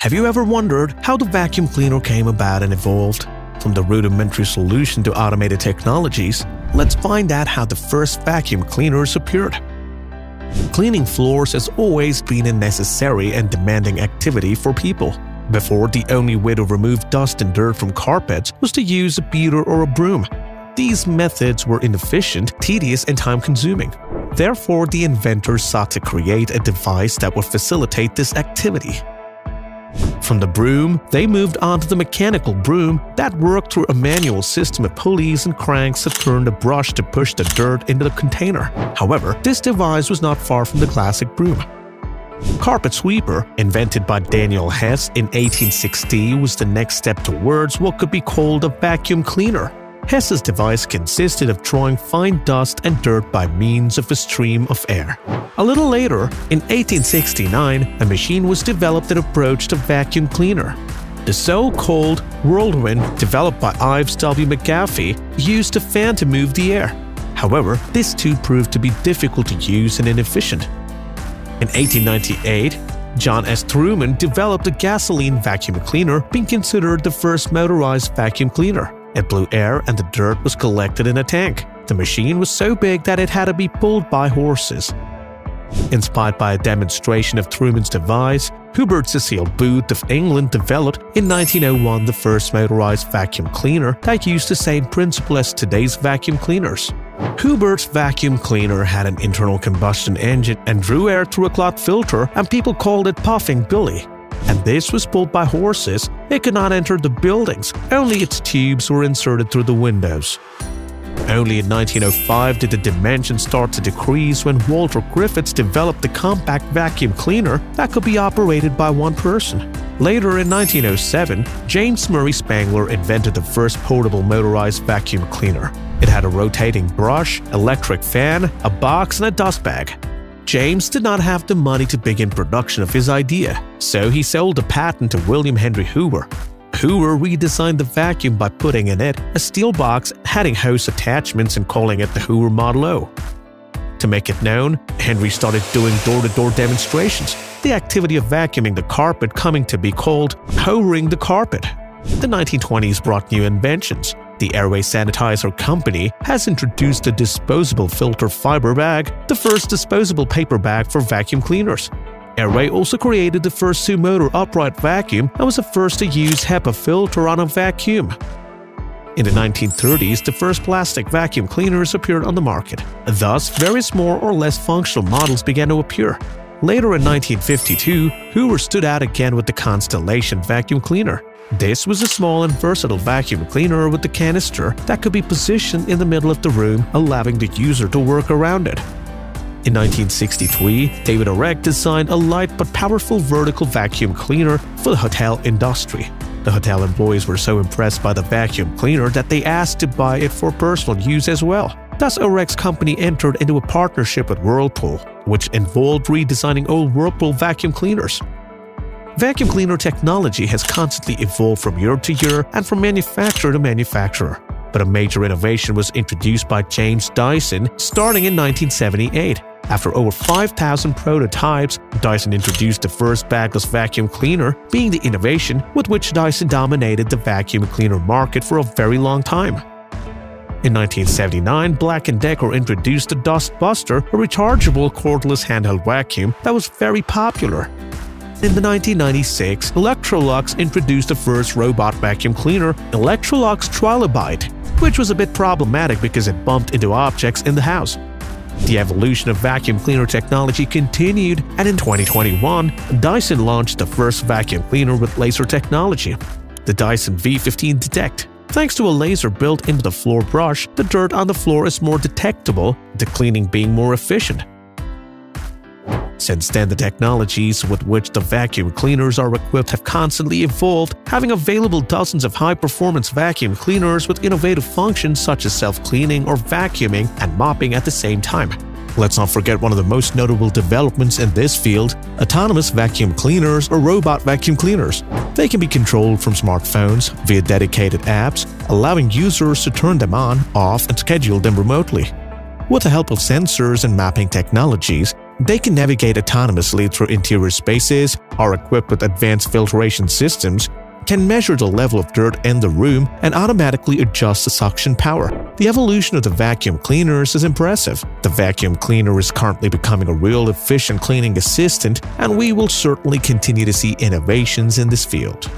Have you ever wondered how the vacuum cleaner came about and evolved? From the rudimentary solution to automated technologies, let's find out how the first vacuum cleaners appeared. Cleaning floors has always been a necessary and demanding activity for people. Before, the only way to remove dust and dirt from carpets was to use a beater or a broom. These methods were inefficient, tedious, and time-consuming. Therefore, the inventors sought to create a device that would facilitate this activity. From the broom, they moved on to the mechanical broom that worked through a manual system of pulleys and cranks that turned a brush to push the dirt into the container. However, this device was not far from the classic broom. Carpet sweeper, invented by Daniel Hess in 1860, was the next step towards what could be called a vacuum cleaner. Hess's device consisted of drawing fine dust and dirt by means of a stream of air. A little later, in 1869, a machine was developed that approached a vacuum cleaner. The so-called whirlwind, developed by Ives W. McGaffey, used a fan to move the air. However, this too proved to be difficult to use and inefficient. In 1898, John S. Thurman developed a gasoline vacuum cleaner, being considered the first motorized vacuum cleaner. It blew air and the dirt was collected in a tank. The machine was so big that it had to be pulled by horses. Inspired by a demonstration of Thurman's device, Hubert Cecil Booth of England developed in 1901 the first motorized vacuum cleaner that used the same principle as today's vacuum cleaners. Hubert's vacuum cleaner had an internal combustion engine and drew air through a cloth filter and people called it Puffing Billy. And this was pulled by horses, it could not enter the buildings, only its tubes were inserted through the windows. Only in 1905 did the dimensions start to decrease when Walter Griffiths developed the compact vacuum cleaner that could be operated by one person. Later in 1907, James Murray Spangler invented the first portable motorized vacuum cleaner. It had a rotating brush, electric fan, a box, and a dust bag. James did not have the money to begin production of his idea, so he sold the patent to William Henry Hoover. Hoover redesigned the vacuum by putting in it a steel box having hose attachments and calling it the Hoover Model O. To make it known, Henry started doing door-to-door -door demonstrations, the activity of vacuuming the carpet coming to be called hovering the carpet. The 1920s brought new inventions. The Airway Sanitizer Company has introduced a disposable filter fiber bag, the first disposable paper bag for vacuum cleaners. Airway also created the first two-motor upright vacuum and was the first to use HEPA filter on a vacuum. In the 1930s, the first plastic vacuum cleaners appeared on the market. Thus, various more or less functional models began to appear. Later in 1952, Hoover stood out again with the Constellation vacuum cleaner. This was a small and versatile vacuum cleaner with a canister that could be positioned in the middle of the room, allowing the user to work around it. In 1963, David Oreck designed a light but powerful vertical vacuum cleaner for the hotel industry. The hotel employees were so impressed by the vacuum cleaner that they asked to buy it for personal use as well. Thus, Oreck's company entered into a partnership with Whirlpool, which involved redesigning old Whirlpool vacuum cleaners. Vacuum cleaner technology has constantly evolved from year to year and from manufacturer to manufacturer. But a major innovation was introduced by James Dyson starting in 1978. After over 5,000 prototypes, Dyson introduced the first bagless vacuum cleaner, being the innovation with which Dyson dominated the vacuum cleaner market for a very long time. In 1979, Black & Decker introduced the Dust Buster, a rechargeable cordless handheld vacuum that was very popular. In the 1996, Electrolux introduced the first robot vacuum cleaner, Electrolux Trilobite, which was a bit problematic because it bumped into objects in the house. The evolution of vacuum cleaner technology continued, and in 2021, Dyson launched the first vacuum cleaner with laser technology, the Dyson V15 Detect. Thanks to a laser built into the floor brush, the dirt on the floor is more detectable, the cleaning being more efficient. Since then, the technologies with which the vacuum cleaners are equipped have constantly evolved, having available dozens of high-performance vacuum cleaners with innovative functions such as self-cleaning or vacuuming and mopping at the same time. Let's not forget one of the most notable developments in this field, autonomous vacuum cleaners or robot vacuum cleaners. They can be controlled from smartphones via dedicated apps, allowing users to turn them on, off, and schedule them remotely. With the help of sensors and mapping technologies, They can navigate autonomously through interior spaces, are equipped with advanced filtration systems, can measure the level of dirt in the room and automatically adjust the suction power. The evolution of the vacuum cleaners is impressive. The vacuum cleaner is currently becoming a real efficient cleaning assistant and we will certainly continue to see innovations in this field.